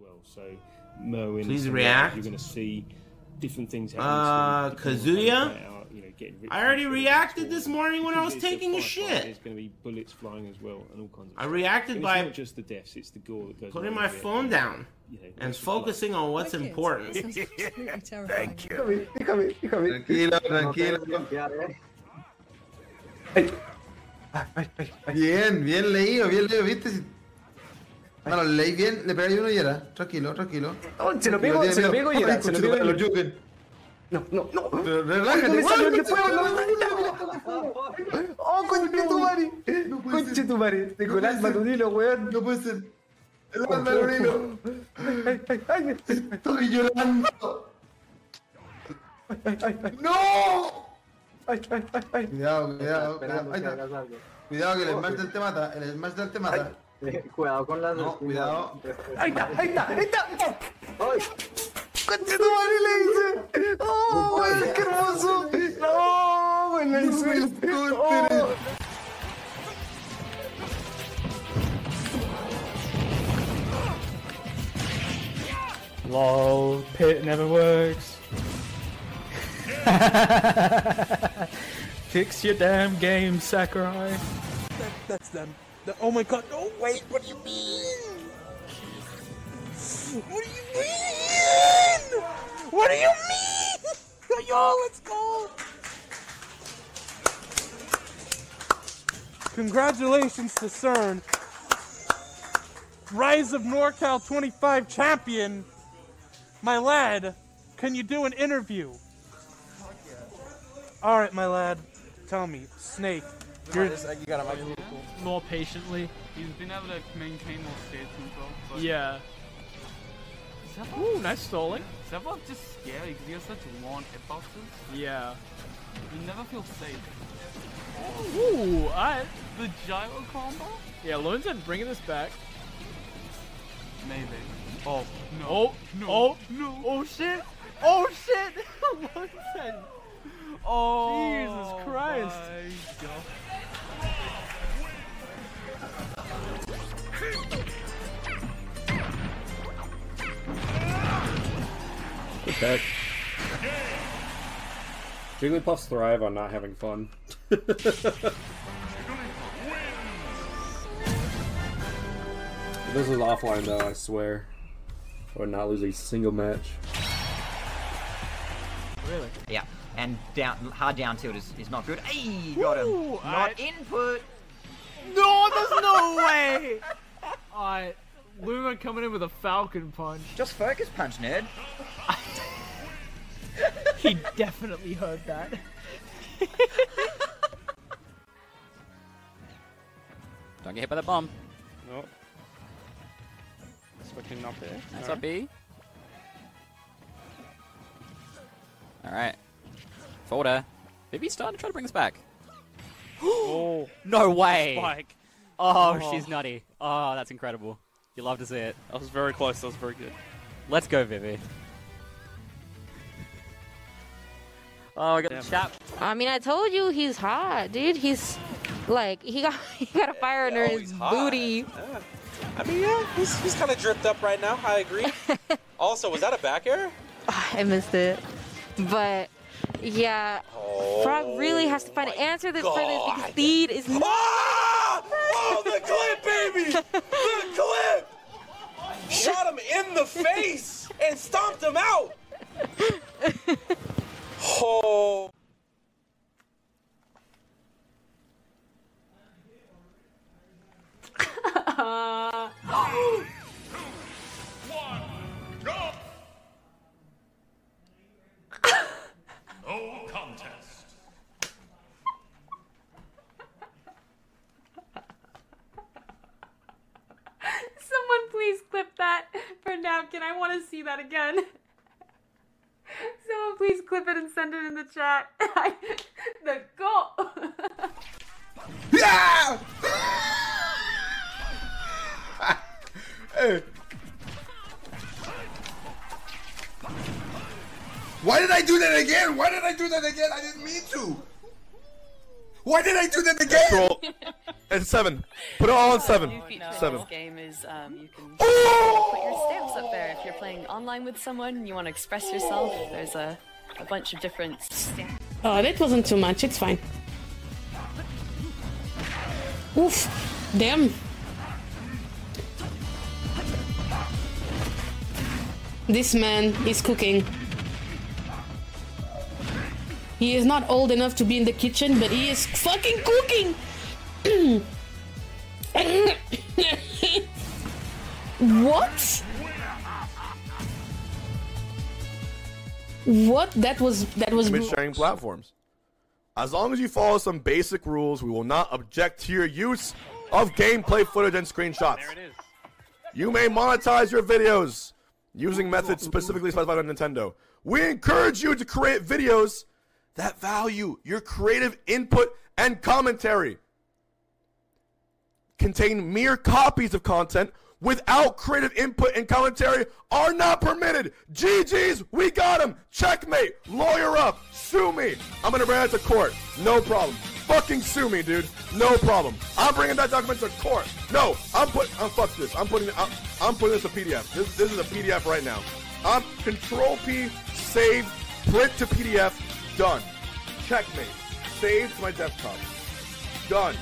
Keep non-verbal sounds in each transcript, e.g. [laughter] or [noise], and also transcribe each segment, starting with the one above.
well. So Merwin, Please react. You're going to see different things Uh, happen. to them, depending on Kazuya? are, you know, I already reacted this morning when I was taking a shit. There's going to be bullets flying as well, and all kinds of. I stuff. reacted And by It's not just the deaths; it's the gore that goes. putting my with it. phone down You know, and lots of blood. focusing on what's Wicked. important. Sounds [laughs] absolutely terrifying. Tranquilo, tranquilo. Bien, bien leído, bien leído, ¿viste? Si- Bueno, leí bien, le pegáis uno y era. Tranquilo, tranquilo. Oh, se lo pego, se lo pego y era, se lo pego y Juken. No, no, no. Pero ¿Dónde Relájate, weón. ¡Oh, conche tu! No puede ¡Conche tu madre! Nicolás puede ser. Matudilo, weón. No puede ser. El mandarino. ¡Ay, ay, ay! Estoy llorando. ¡Ay, ay, ay! ¡No! ¡Ay, ay, ay! ay. Cuidado, cuidado, cuidado. Cuidado que el smash del te mata. El smash del te mata. [laughs] Cuidado con las No, cuidado. ¡Ahí está, ahí está, ahí está! ¡Ay! ¡Conche tu le hice! ¡Oh, qué hermoso! ¡No! Me la hice. ¡Oh! Lol, pit never works. [laughs] Fix your damn game, Sakurai. That, that's them. The- oh my god, no, wait, what do you mean? What do you mean? What do you mean? [laughs] Yo, let's go! Congratulations to CERN. Rise of NorCal 25 champion. My lad, can you do an interview? Alright, my lad, tell me, Snake, you're, More patiently. He's been able to maintain more stage control. But Yeah. Sephiroth, Ooh, nice stalling. Sephiroth's just scary because he has such long hitboxes. Yeah. You never feel safe. Ooh, I. The gyro combo? Yeah, Lorenzen bringing this back. Maybe. Oh, no. Oh, no. oh, no. Oh shit! Oh shit! [laughs] Lorenzen! Oh, Jesus Christ. Good. Jigglypuffs thrive on not having fun. If [laughs] this was offline though, I swear. I would not lose a single match. Really? Yeah, and down hard down tilt is, is not good. Hey, got him. Ooh, not I- input. No, there's no way! [laughs] Alright, Luma coming in with a falcon punch. Just focus punch, nerd. [laughs] [laughs] He definitely heard that. [laughs] Don't get hit by the bomb. No. Switching up there. That's Alright. up B. Alright. Forwarder. Maybe he's starting to try to bring us back. [gasps] Oh. oh, No way! spike. Oh, Oh. she's nutty. Oh, that's incredible. You love to see it. That was very close. That was very good. Let's go, Vivi. Oh, I got the chap. I mean, I told you he's hot, dude. He's like he got [laughs] he got a fire under his booty. I mean, yeah, he's, he's kind of dripped up right now. I agree. [laughs] also, was that a back air? [laughs] I missed it, but yeah, Frog really has to find an answer this for this because Steed is not. Ah! Oh, the clip, baby! For napkin. I want to see that again. [laughs] Someone please clip it and send it in the chat. [laughs] the goal. [laughs] Yeah! hey. Why did I do that again? Why did I do that again? I didn't mean to. Why did I do that again? It's seven. Put it all on seven. New feature in Seven. this game is um, you can Oh! put your stamps up there if you're playing online with someone, you want to express yourself. There's a, a bunch of different. Oh, that wasn't too much. It's fine. Oof. Damn. This man is cooking. He is not old enough to be in the kitchen, but he is fucking cooking! What? What? That was that was image sharing platforms. As long as you follow some basic rules, we will not object to your use of gameplay footage and screenshots. There it is. You may monetize your videos using methods specifically specified on Nintendo. We encourage you to create videos that value your creative input and commentary. Contain mere copies of content without creative input and commentary are not permitted. GG's, we got him. Checkmate. Lawyer up. Sue me. I'm gonna bring that to court. No problem. Fucking sue me, dude. No problem. I'm bringing that document to court. No, I'm put. I'm fuck this. I'm putting. I'm, I'm putting this a PDF. This, this is a PDF right now. I'm Control P, save, print to PDF, done. Checkmate. Save to my desktop. Done.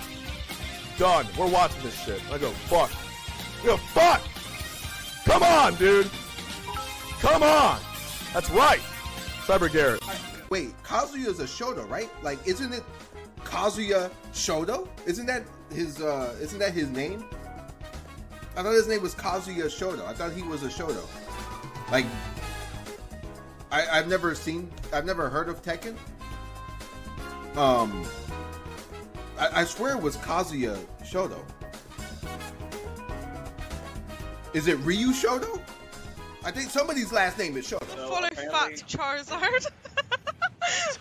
Done. We're watching this shit. I go, fuck. I go, fuck! Come on, dude! Come on! That's right! Cyber Garrett. Wait, Kazuya is a Shoto, right? Like, isn't it Kazuya Shoto? Isn't that his? uh Isn't that his name? I thought his name was Kazuya Shoto. I thought he was a Shoto. Like, I, I've never seen, I've never heard of Tekken. Um, I, I swear it was Kazuya Shoto. Is it Ryu Shoto? I think somebody's last name is Shoto. Follow Fat Charizard.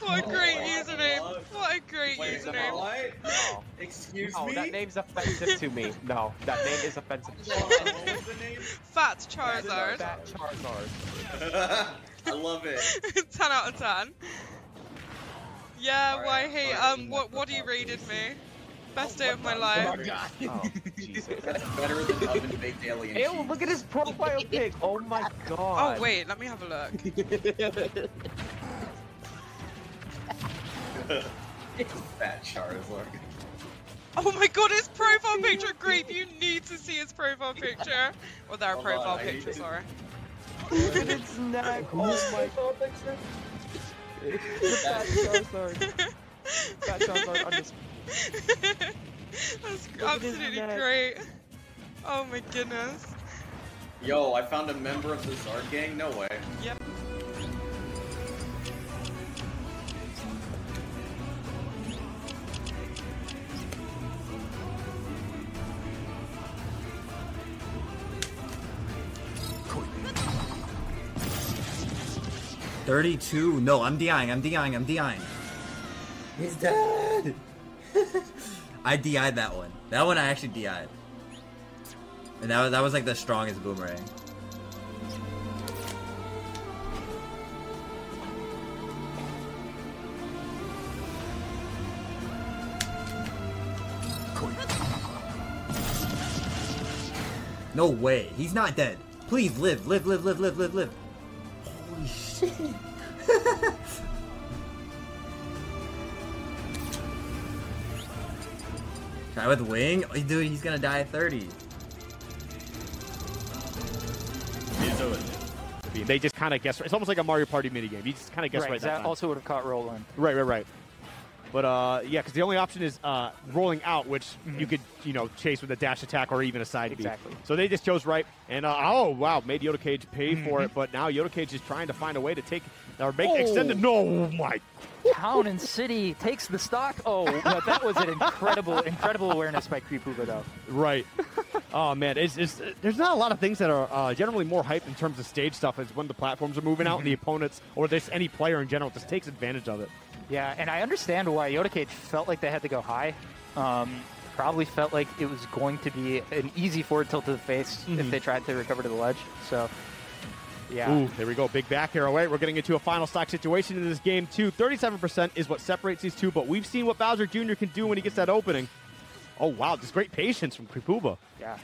what a [laughs] great username. What a great Wait, username. what? Excuse no, me? that name's offensive to me. [laughs] No, that name is offensive to me. Fat Charizard. Fat Charizard. [laughs] I love it. 10 out of 10. Yeah, why hey, um, what what you rated me? Best day of my life. Oh, [laughs] Jesus. That's [laughs] better than oven baked alien Ew, look at his profile pic. Oh my god. Oh wait, let me have a look. [laughs] Fat Charizard. Oh my god, his profile picture, great. You need to see his profile picture. Or their Hold profile on, picture, sorry. Its neck. Oh my god. Fat Charizard. Fat Charizard underscore. That's Look absolutely great. Oh my goodness. Yo, I found a member of the Zard gang? No way. Yep. Thirty-two. No, I'm DIing. I'm DIing. I'm DIing. He's dead. [laughs] I DI'd that one. That one I actually DI'd. And that was that was like the strongest boomerang. No way. He's not dead. Please live, live, live, live, live, live, live. Holy shit. Try with wing? Oh, Dude, he's gonna die at 30. They just kind of guess. It's almost like a Mario Party minigame. You just kind of guess right, Right, that that time. also would have caught Roland. Right, right, right. But uh, yeah, because the only option is uh, rolling out, which you could, you know, chase with a dash attack or even a side B. Exactly. So they just chose right, and uh, oh wow, made Yoda Cage pay for Mhm. it. But now Yoda Cage is trying to find a way to take or make Oh. extended. No, my. Town and City takes the stock. Oh, but that was an incredible, incredible awareness by Creepuga, though. Right. [laughs] oh man, it's, it's there's not a lot of things that are uh, generally more hype in terms of stage stuff as when the platforms are moving out and the opponents or this any player in general just takes advantage of it. Yeah, and I understand why Yoda Cage felt like they had to go high. Um, probably felt like it was going to be an easy forward tilt to the face if Mhm. they tried to recover to the ledge. So, yeah. Ooh, there we go. Big back arrow. Wait, we're getting into a final stock situation in this game, too. 37% is what separates these two, but we've seen what Bowser Jr. can do when he gets that opening. Oh, wow. Just great patience from Kripuba. Yeah.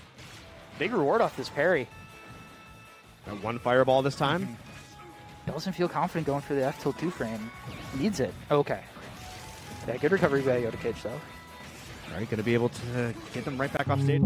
Big reward off this parry. Got one fireball this time. Doesn't feel confident going for the F tilt two frame. Needs it. Okay. Yeah, good recovery by Yoda Cage though. All right, going to be able to get them right back off stage.